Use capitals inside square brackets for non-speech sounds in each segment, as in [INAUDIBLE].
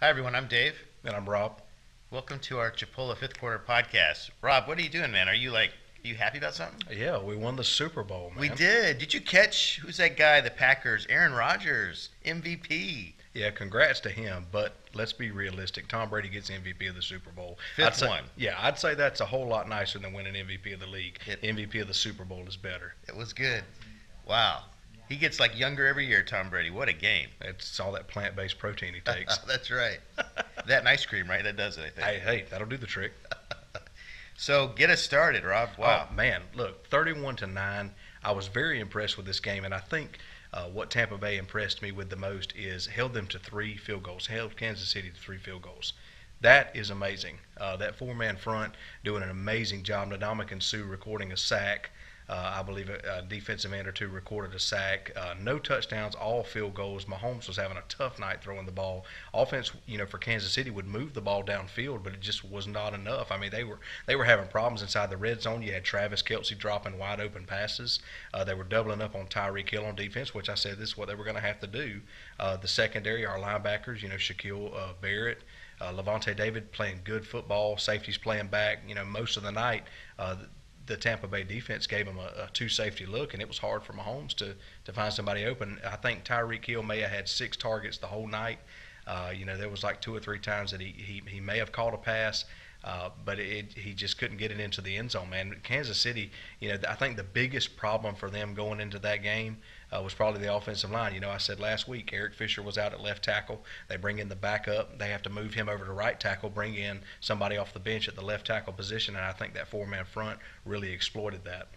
Hi, everyone. I'm Dave. And I'm Rob. Welcome to our Chipola fifth quarter podcast. Rob, what are you doing, man? Are you like, are you happy about something? Yeah, we won the Super Bowl, man. We did. Did you catch who's that guy? The Packers, Aaron Rodgers, MVP. Yeah, congrats to him. But let's be realistic. Tom Brady gets MVP of the Super Bowl. Fifth I'd say, one. Yeah, I'd say that's a whole lot nicer than winning MVP of the league. It- MVP of the Super Bowl is better. It was good. Wow. He gets like younger every year, Tom Brady. What a game. It's all that plant-based protein he takes. [LAUGHS] That's right. [LAUGHS] that and ice cream, right? That does it, I think. hey, hey, that'll do the trick. [LAUGHS] So get us started, Rob. Wow. Oh, man, look, 31 to 9. I was very impressed with this game, and I think uh, what Tampa Bay impressed me with the most is held them to three field goals, held Kansas City to three field goals. That is amazing. Uh, that four man front doing an amazing job. Ndamukong Suh recording a sack. Uh, I believe a, a defensive end or two recorded a sack. Uh, no touchdowns, all field goals. Mahomes was having a tough night throwing the ball. Offense, you know, for Kansas City would move the ball downfield, but it just was not enough. I mean, they were they were having problems inside the red zone. You had Travis Kelce dropping wide open passes. Uh, they were doubling up on Tyreek Hill on defense, which I said this is what they were going to have to do. Uh, the secondary, our linebackers, you know, Shaquil uh, Barrett. Uh, Lavonte David playing good football, safeties playing back. You know, most of the night, uh, the Tampa Bay defense gave him a, a two safety look, and it was hard for Mahomes to, to find somebody open. I think Tyreek Hill may have had six targets the whole night. Uh, you know, there was like two or three times that he, he, he may have caught a pass, uh, but it, he just couldn't get it into the end zone, man. Kansas City, you know, I think the biggest problem for them going into that game uh, was probably the offensive line. You know, I said last week Eric Fisher was out at left tackle. They bring in the backup. They have to move him over to right tackle, bring in somebody off the bench at the left tackle position, and I think that four man front really exploited that.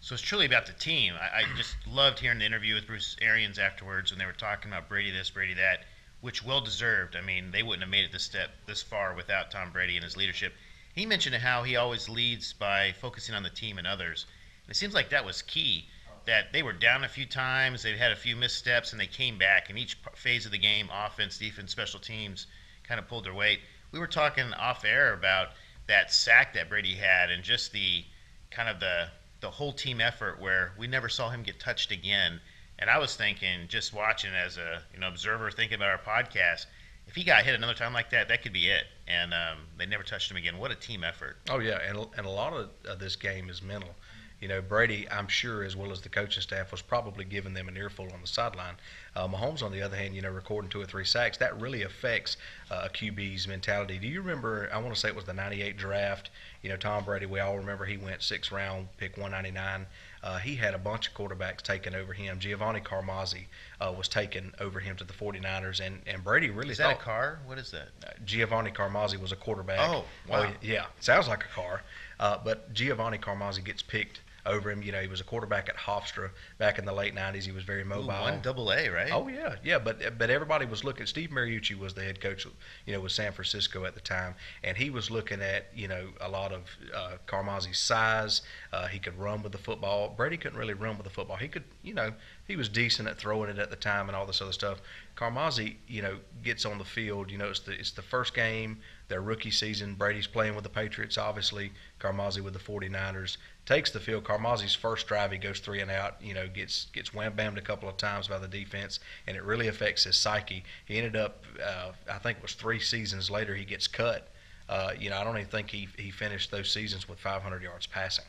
So it's truly about the team. I, I just loved hearing the interview with Bruce Arians afterwards when they were talking about Brady this, Brady that, which well deserved. I mean, they wouldn't have made it this step this far without Tom Brady and his leadership. He mentioned how he always leads by focusing on the team and others. It seems like that was key. That they were down a few times, they had a few missteps, and they came back. In each phase of the game, offense, defense, special teams, kind of pulled their weight. We were talking off air about that sack that Brady had, and just the kind of the the whole team effort where we never saw him get touched again. And I was thinking, just watching as a you know observer, thinking about our podcast, if he got hit another time like that, that could be it. And um, they never touched him again. What a team effort! Oh yeah, and and a lot of, of this game is mental. You know, Brady, I'm sure, as well as the coaching staff, was probably giving them an earful on the sideline. Uh, Mahomes, on the other hand, you know, recording two or three sacks, that really affects uh, a QB's mentality. Do you remember? I want to say it was the '98 draft. You know, Tom Brady. We all remember he went sixth round, pick 199. Uh, he had a bunch of quarterbacks taken over him. Giovanni Carmazzi uh, was taken over him to the 49ers, and, and Brady really Is that a car? What is that? uh, Giovanni Carmazzi was a quarterback. Oh, wow. yeah, sounds like a car. Uh, but Giovanni Carmazzi gets picked over him. You know, he was a quarterback at Hofstra back in the late '90s. He was very Ooh, mobile. one double A, right? Oh yeah, yeah, but but everybody was looking. Steve Mariucci was the head coach, you know, with San Francisco at the time, and he was looking at you know a lot of uh, Carmazzi's size. Uh, he could run with the football. Brady couldn't really run with the football. He could, you know, he was decent at throwing it at the time and all this other stuff. Carmazzi, you know, gets on the field. You know, it's the it's the first game, their rookie season. Brady's playing with the Patriots, obviously. Carmazzi with the 49ers takes the field. Carmazzi's first drive, he goes three and out. You know, gets gets wham bammed a couple of times by the defense, and it really affects his psyche. He ended up, uh, I think it was three seasons later, he gets cut. Uh, you know, I don't even think he he finished those seasons with 500 yards passing.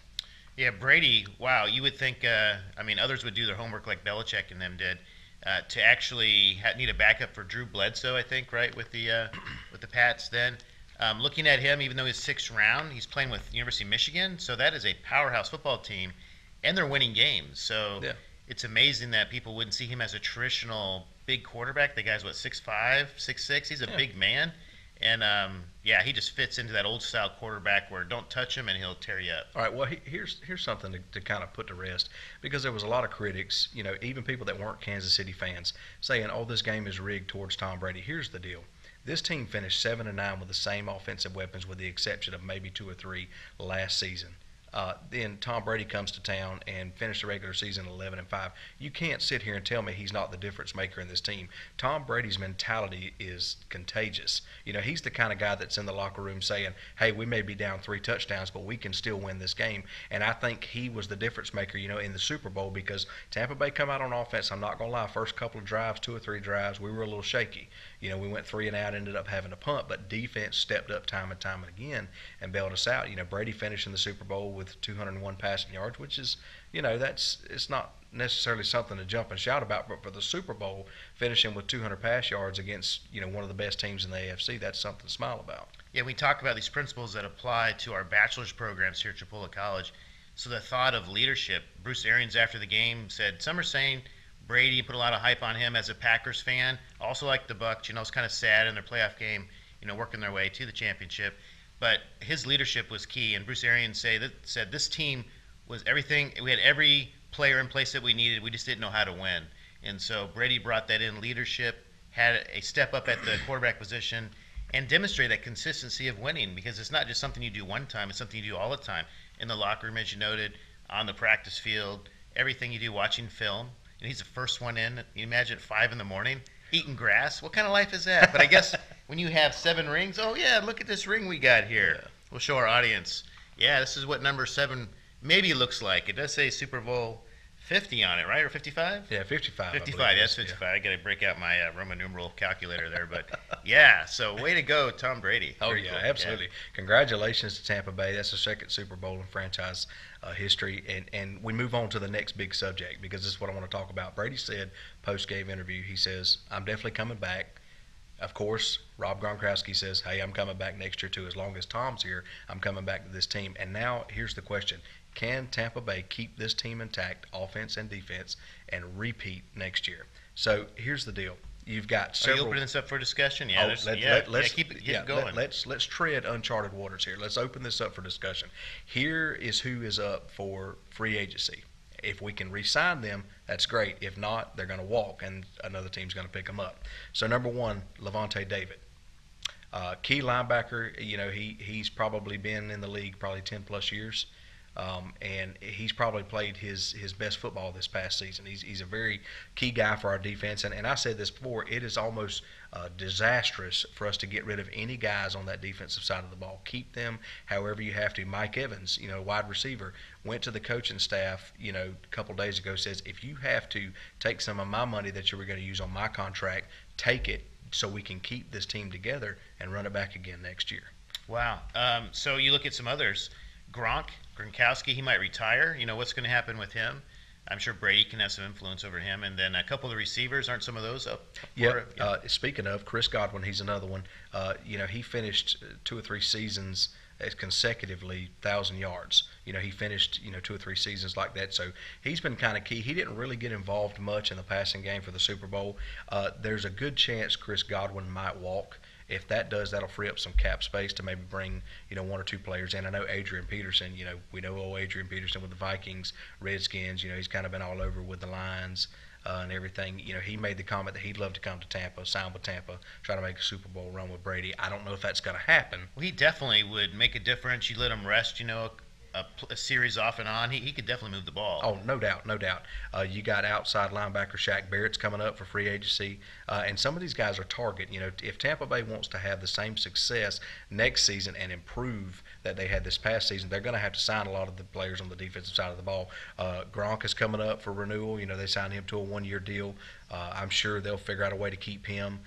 Yeah, Brady. Wow, you would think. Uh, I mean, others would do their homework like Belichick and them did. Uh, to actually ha- need a backup for Drew Bledsoe, I think, right with the uh, with the Pats. Then, um, looking at him, even though he's sixth round, he's playing with University of Michigan, so that is a powerhouse football team, and they're winning games. So Yeah. it's amazing that people wouldn't see him as a traditional big quarterback. The guy's what six five, six six. He's a Yeah. big man, and um, yeah, he just fits into that old style quarterback where don't touch him and he'll tear you up. All right. Well, he, here's here's something to, to kind of put to rest because there was a lot of critics, you know, even people that weren't Kansas City fans, saying, "Oh, this game is rigged towards Tom Brady." Here's the deal: this team finished seven and nine with the same offensive weapons, with the exception of maybe two or three last season. Uh, then Tom Brady comes to town and finished the regular season 11 and 5. You can't sit here and tell me he's not the difference maker in this team. Tom Brady's mentality is contagious. You know, he's the kind of guy that's in the locker room saying, "Hey, we may be down three touchdowns, but we can still win this game." And I think he was the difference maker, you know, in the Super Bowl because Tampa Bay come out on offense. I'm not gonna lie, first couple of drives, two or three drives, we were a little shaky. You know, we went three and out, ended up having to punt, but defense stepped up time and time and again and bailed us out. You know, Brady finished in the Super Bowl with 201 passing yards, which is, you know, that's it's not necessarily something to jump and shout about, but for the Super Bowl, finishing with 200 pass yards against you know one of the best teams in the AFC, that's something to smile about. Yeah, we talk about these principles that apply to our bachelor's programs here at Chipola College. So the thought of leadership, Bruce Arians after the game said, some are saying Brady put a lot of hype on him as a Packers fan. Also like the Bucs, you know, it's kind of sad in their playoff game, you know, working their way to the championship. But his leadership was key, and Bruce Arians say that said this team was everything. We had every player in place that we needed. We just didn't know how to win. And so Brady brought that in leadership, had a step up at the quarterback position, and demonstrate that consistency of winning because it's not just something you do one time, it's something you do all the time. In the locker room, as you noted, on the practice field, everything you do watching film. And he's the first one in. You imagine at five in the morning eating grass. What kind of life is that? But I guess [LAUGHS] when you have seven rings, oh yeah, look at this ring we got here. Yeah. We'll show our audience. Yeah, this is what number seven maybe looks like. It does say Super Bowl 50 on it, right? Or 55? Yeah, 55. 55. believe it That's is. Yeah. 55. I got to break out my uh, Roman numeral calculator there, but [LAUGHS] yeah. So way to go, Tom Brady. Oh Very yeah, cool. absolutely. Congratulations to Tampa Bay. That's the second Super Bowl in franchise uh, history. And and we move on to the next big subject because this is what I want to talk about. Brady said post game interview. He says, "I'm definitely coming back." Of course, Rob Gronkowski says, "Hey, I'm coming back next year too. As long as Tom's here, I'm coming back to this team." And now here's the question: Can Tampa Bay keep this team intact, offense and defense, and repeat next year? So here's the deal: You've got several. Are you opening this up for discussion? Yeah. Oh, let, yeah, let, let's yeah, keep it, keep yeah, going. Let, us let's tread uncharted waters here. Let's open this up for discussion. Here is who is up for free agency. If we can re-sign them, that's great. If not, they're going to walk, and another team's going to pick them up. So number one, Lavonte David, uh, key linebacker. You know he he's probably been in the league probably ten plus years. Um, and he's probably played his, his best football this past season. He's, he's a very key guy for our defense. And, and I said this before, it is almost uh, disastrous for us to get rid of any guys on that defensive side of the ball. Keep them however you have to. Mike Evans, you know, wide receiver, went to the coaching staff, you know, a couple days ago, says, if you have to take some of my money that you were going to use on my contract, take it so we can keep this team together and run it back again next year. Wow. Um, so you look at some others. Gronk, Gronkowski, he might retire. You know what's going to happen with him? I'm sure Brady can have some influence over him. And then a couple of the receivers aren't some of those up? Yeah. for- Uh, speaking of Chris Godwin, he's another one. Uh, you know, he finished uh, two or three seasons as consecutively thousand yards. You know, he finished you know two or three seasons like that. So he's been kind of key. He didn't really get involved much in the passing game for the Super Bowl. Uh, there's a good chance Chris Godwin might walk. If that does, that'll free up some cap space to maybe bring you know one or two players in. I know Adrian Peterson. You know, we know old Adrian Peterson with the Vikings, Redskins. You know, he's kind of been all over with the Lions uh, and everything. You know, he made the comment that he'd love to come to Tampa, sign with Tampa, try to make a Super Bowl run with Brady. I don't know if that's going to happen. Well, he definitely would make a difference. You let him rest, you know, a, a series off and on. He, he could definitely move the ball. Oh, no doubt, no doubt. Uh, you got outside linebacker Shaq Barrett's coming up for free agency, uh, and some of these guys are target. You know, if Tampa Bay wants to have the same success next season and improve that they had this past season, they're going to have to sign a lot of the players on the defensive side of the ball. Uh, Gronk is coming up for renewal. You know, they signed him to a one-year deal. Uh, I'm sure they'll figure out a way to keep him.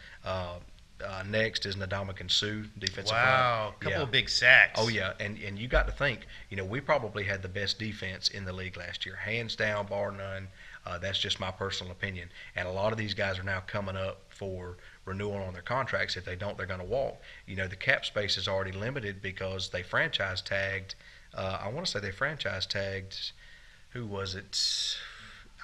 Uh, next is Ndamukong Suh, defensive wow. front. couple Yeah. of big sacks. Oh yeah, and and you got to think, you know, we probably had the best defense in the league last year, hands down, bar none. Uh, that's just my personal opinion. And a lot of these guys are now coming up for renewal on their contracts. If they don't, they're going to walk. You know, the cap space is already limited because they franchise tagged. Uh, I want to say they franchise tagged. Who was it?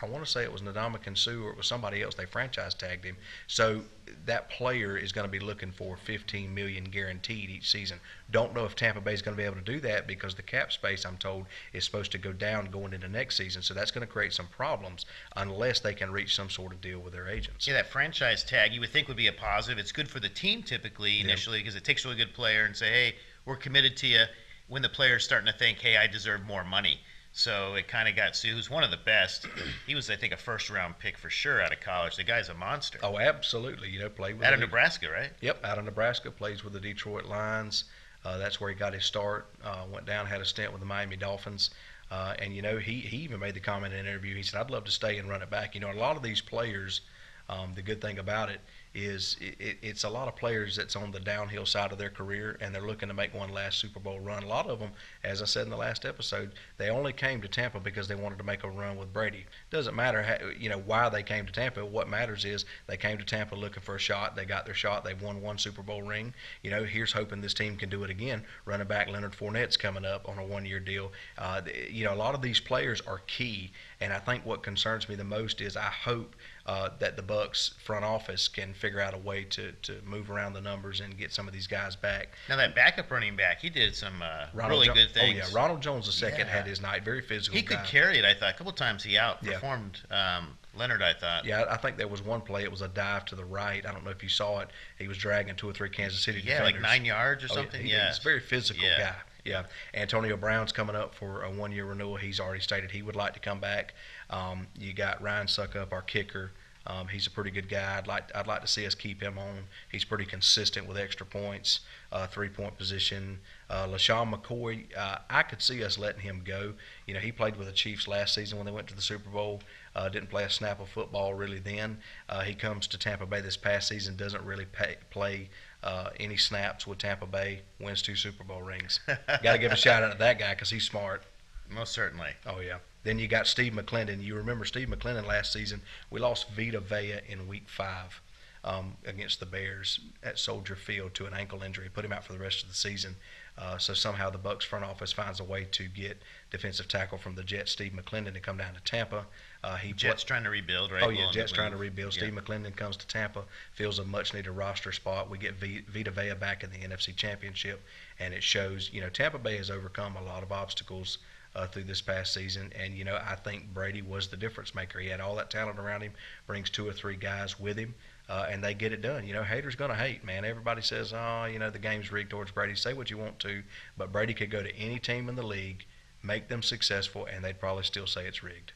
I want to say it was Ndamukong Suh or it was somebody else. They franchise tagged him. So that player is going to be looking for 15 million guaranteed each season. Don't know if Tampa Bay is going to be able to do that because the cap space, I'm told, is supposed to go down going into next season. So that's going to create some problems unless they can reach some sort of deal with their agents. Yeah, that franchise tag you would think would be a positive. It's good for the team typically initially because it takes a really good player and say, hey, we're committed to you. when the player's starting to think, hey, I deserve more money. So it kind of got Suh, who's one of the best. [CLEARS THROAT] He was, I think, a first round pick for sure out of college. The guy's a monster. Oh, absolutely. You know, played with out of the- Nebraska, right? Yep, out of Nebraska, plays with the Detroit Lions. Uh, that's where he got his start. Uh, went down, had a stint with the Miami Dolphins. Uh, and, you know, he, he even made the comment in an interview. He said, I'd love to stay and run it back. You know, a lot of these players, um, the good thing about it is it, it, it's a lot of players that's on the downhill side of their career and they're looking to make one last Super Bowl run. A lot of them, as I said in the last episode, they only came to Tampa because they wanted to make a run with Brady. Doesn't matter, how, you know, why they came to Tampa. What matters is they came to Tampa looking for a shot. They got their shot. They've won one Super Bowl ring. You know, here's hoping this team can do it again. Running back Leonard Fournette's coming up on a one-year deal. Uh, you know, a lot of these players are key, and I think what concerns me the most is I hope uh, that the Bucs front office can figure out a way to, to move around the numbers and get some of these guys back. Now that backup running back, he did some uh, really Jo- good things. Oh yeah, Ronald Jones II Yeah. had his night. Very physical. he could carry it. I thought a couple times he Yeah. outperformed um, Leonard. I thought. Yeah, I think there was one play. It was a dive to the right. I don't know if you saw it. He was dragging two or three Kansas City Yeah, like nine yards or Oh, yeah, something. yeah. he's a very physical Yeah. guy. Yeah, Antonio Brown's coming up for a one-year renewal. He's already stated he would like to come back. Um, you got Ryan Succop, our kicker. Um, he's a pretty good guy. I'd like I'd like to see us keep him on. He's pretty consistent with extra points, uh, three-point position. Uh, LeSean McCoy, uh, I could see us letting him go. You know, he played with the Chiefs last season when they went to the Super Bowl. Uh, didn't play a snap of football really then. Uh, he comes to Tampa Bay this past season, doesn't really pay, play uh, any snaps with Tampa Bay, wins two Super Bowl rings. [LAUGHS] Got to give a shout out to that guy because he's smart. Most certainly. Oh yeah. Then you got Steve McLendon. You remember Steve McLendon last season? We lost Vita Vea in Week Five um, against the Bears at Soldier Field to an ankle injury. Put him out for the rest of the season. Uh, so somehow the Bucs front office finds a way to get defensive tackle from the Jets, Steve McLendon, to come down to Tampa. Uh, he Jets trying to rebuild, right? Oh yeah, Willing Jets trying to rebuild. Yeah. Steve McLendon comes to Tampa, fills a much-needed roster spot. We get v- Vita Vea back in the NFC Championship, and it shows. You know, Tampa Bay has overcome a lot of obstacles uh, through this past season, and you know, I think Brady was the difference maker. He had all that talent around him, brings two or three guys with him. Uh, and they get it done. You know, haters gonna hate, man. Everybody says, "Oh, you know, the game's rigged towards Brady." Say what you want to, but Brady could go to any team in the league, make them successful, and they'd probably still say it's rigged.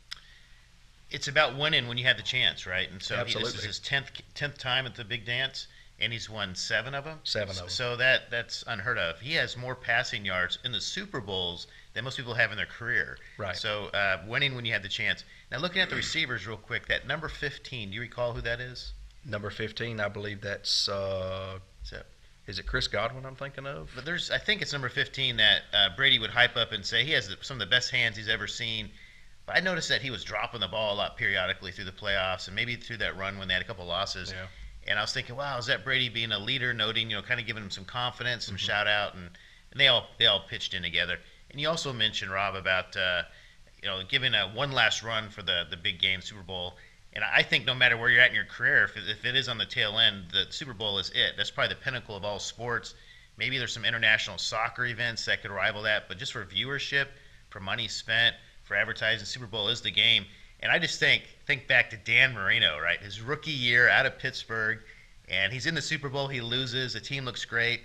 It's about winning when you have the chance, right? And so he, this is his tenth tenth time at the big dance, and he's won seven of them. Seven of 'em. So that that's unheard of. He has more passing yards in the Super Bowls than most people have in their career. Right. So uh, winning when you had the chance. Now looking at the receivers real quick, that number fifteen. Do you recall who that is? Number 15, I believe that's, uh, Is that- is it Chris Godwin I'm thinking of? But there's, I think it's number 15 that uh, Brady would hype up and say he has the, some of the best hands he's ever seen. But I noticed that he was dropping the ball a lot periodically through the playoffs and maybe through that run when they had a couple losses. Yeah. And I was thinking, wow, is that Brady being a leader, noting, you know, kind of giving him some confidence, some Mhm. shout out, and, and they all they all pitched in together. And you also mentioned Rob about uh, you know giving a one last run for the the big game Super Bowl. And I think no matter where you're at in your career, if it, if it is on the tail end, the Super Bowl is it. That's probably the pinnacle of all sports. Maybe there's some international soccer events that could rival that, but just for viewership, for money spent, for advertising, Super Bowl is the game. And I just think think back to Dan Marino, right? His rookie year out of Pittsburgh, and he's in the Super Bowl. He loses. The team looks great.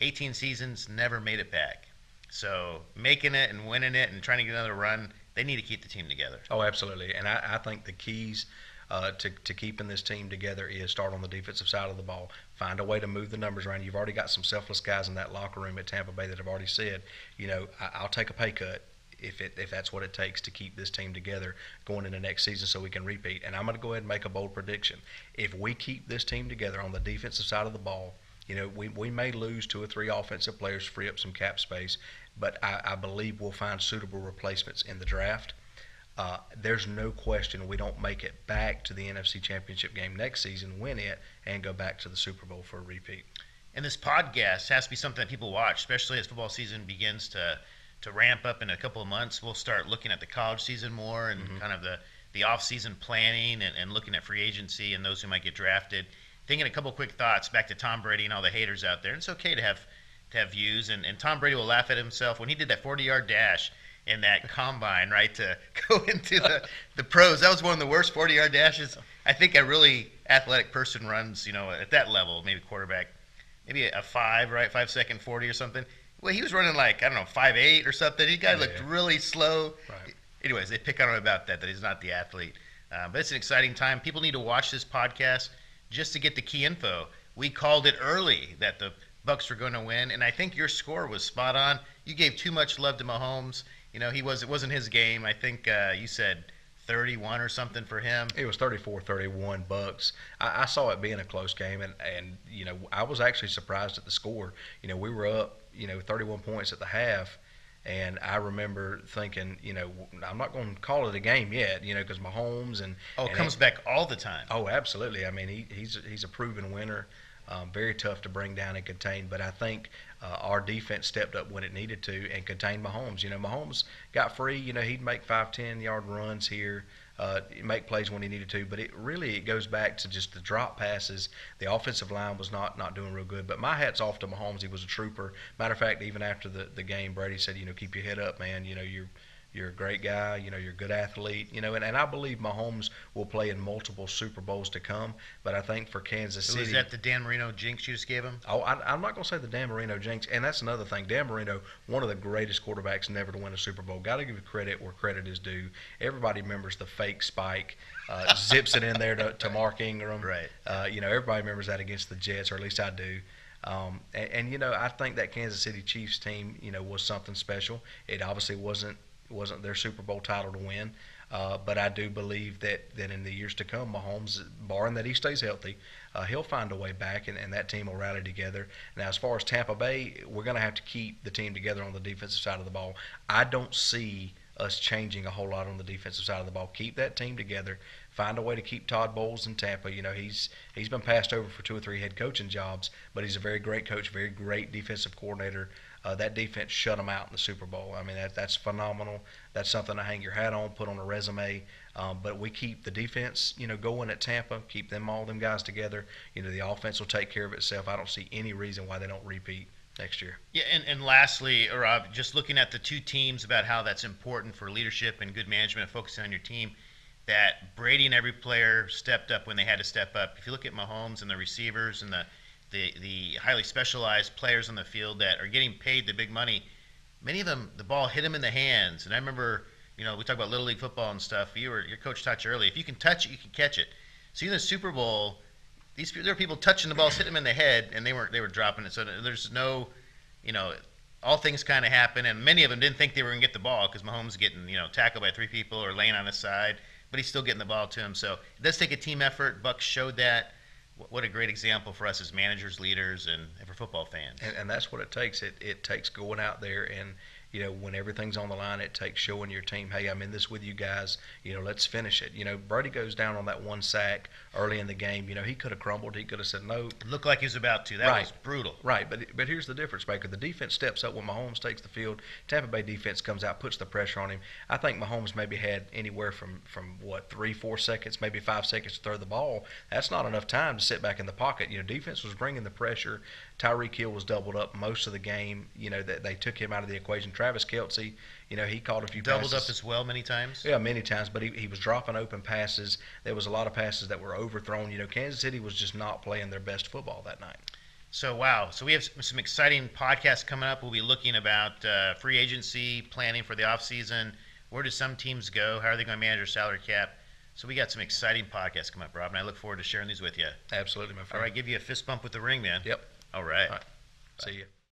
18 seasons, never made it back. So making it and winning it and trying to get another run, they need to keep the team together. Oh, absolutely. And I, I think the keys uh, to, to keeping this team together is start on the defensive side of the ball. Find a way to move the numbers around. You've already got some selfless guys in that locker room at Tampa Bay that have already said, you know, I, I'll take a pay cut if it if that's what it takes to keep this team together going into next season so we can repeat. And I'm going to go ahead and make a bold prediction. If we keep this team together on the defensive side of the ball, you know, we, we may lose two or three offensive players, free up some cap space, but I, I believe we'll find suitable replacements in the draft. Uh, there's no question we don't make it back to the NFC Championship game next season, win it, and go back to the Super Bowl for a repeat. And this podcast has to be something that people watch, especially as football season begins to to ramp up in a couple of months. We'll start looking at the college season more and Mhm. kind of the the off season planning and, and looking at free agency and those who might get drafted. Thinking a couple quick thoughts back to Tom Brady and all the haters out there. It's okay to have to have views, and, and Tom Brady will laugh at himself when he did that 40 yard dash in that [LAUGHS] combine, right, to [LAUGHS] go into the, the pros. That was one of the worst 40 yard dashes I think a really athletic person runs, you know, at that level, maybe quarterback, maybe a five, right, five second 40 or something. Well, he was running like I don't know five eight or something. He guy looked Yeah. really slow. Right. Anyways, they pick on him about that that he's not the athlete. Uh, but it's an exciting time. People need to watch this podcast just to get the key info. We called it early that the Bucs were going to win, and I think your score was spot on. You gave too much love to Mahomes. You know he was it wasn't his game. I think uh, you said 31 or something for him. It was 34-31 Bucs. I, I saw it being a close game, and and you know I was actually surprised at the score. You know we were up, you know, 31 points at the half, and I remember thinking, you know, I'm not going to call it a game yet, you know, because Mahomes and Oh, it and comes back all the time. Oh, absolutely. I mean, he, he's he's a proven winner. Um, very tough to bring down and contain, but I think uh, our defense stepped up when it needed to and contained Mahomes. You know, Mahomes got free. You know, he'd make five, ten yard runs here, uh, make plays when he needed to. But it really it goes back to just the drop passes. The offensive line was not not doing real good. But my hats off to Mahomes. He was a trooper. Matter of fact, even after the the game, Brady said, you know, keep your head up, man. You know, you're you're a great guy. You know, you're a good athlete. You know, and, and I believe Mahomes will play in multiple Super Bowls to come. But I think for Kansas So City, is that the Dan Marino jinx you just gave him? Oh, I, I'm not going to say the Dan Marino jinx, and that's another thing. Dan Marino, one of the greatest quarterbacks never to win a Super Bowl. Got to give credit where credit is due. Everybody remembers the fake spike, uh, [LAUGHS] zips it in there to, to Mark Ingram. Right. Uh, you know, everybody remembers that against the Jets, or at least I do. Um, and, and you know, I think that Kansas City Chiefs team, you know, was something special. It obviously wasn't wasn't their Super Bowl title to win. Uh, but I do believe that, that in the years to come, Mahomes, barring that he stays healthy, uh, he'll find a way back, and, and that team will rally together. Now, as far as Tampa Bay, we're going to have to keep the team together on the defensive side of the ball. I don't see us changing a whole lot on the defensive side of the ball. Keep that team together. Find a way to keep Todd Bowles in Tampa. You know, he's he's been passed over for two or three head coaching jobs, but he's a very great coach, very great defensive coordinator. Uh, that defense shut them out in the Super Bowl. I mean, that, that's phenomenal. That's something to hang your hat on, put on a resume. Um, but we keep the defense, you know, going at Tampa. Keep them all them guys together. You know, the offense will take care of itself. I don't see any reason why they don't repeat next year. Yeah, and, and lastly, Rob, just looking at the two teams about how that's important for leadership and good management focusing on your team, that Brady and every player stepped up when they had to step up. If you look at Mahomes and the receivers and the the, the highly specialized players on the field that are getting paid the big money, many of them the ball hit them in the hands. And I remember, you know, we talk about little league football and stuff. You were your coach taught you early. If you can touch it, you can catch it. So in the Super Bowl, these there were people touching the balls, hitting them in the head, and they weren't they were dropping it. So there's no, you know, all things kind of happen, and many of them didn't think they were going to get the ball because Mahomes getting you know tackled by three people or laying on his side, but he's still getting the ball to him. So it does take a team effort. Bucs showed that. Wh- What a great example for us as managers, leaders, and, and for football fans. And, and that's what it takes. It, it takes going out there and, you know, when everything's on the line, it takes showing your team, hey, I'm in this with you guys. You know, let's finish it. You know, Brady goes down on that one sack early in the game. You know, he could have crumbled. He could have said, no, looked like he was about to. That Right. was brutal. Right, but but here's the difference, Baker. The defense steps up when Mahomes takes the field. Tampa Bay defense comes out, puts the pressure on him. I think Mahomes maybe had anywhere from from what three, four seconds, maybe five seconds to throw the ball. That's not enough time to sit back in the pocket. You know, defense was bringing the pressure. Tyreek Hill was doubled up most of the game. You know that they took him out of the equation. Travis Kelce, you know, he caught a few Doubled passes. up as well many times. Yeah, many times, but he, he was dropping open passes. There was a lot of passes that were overthrown. You know, Kansas City was just not playing their best football that night. So wow, so we have some, exciting podcasts coming up. We'll be looking about uh, free agency planning for the offseason. Where do some teams go? How are they going to manage their salary cap? So we got some exciting podcasts coming up, Rob, and I look forward to sharing these with you. Absolutely, my friend. All right, give you a fist bump with the ring, man. Yep. All right. All right. See you.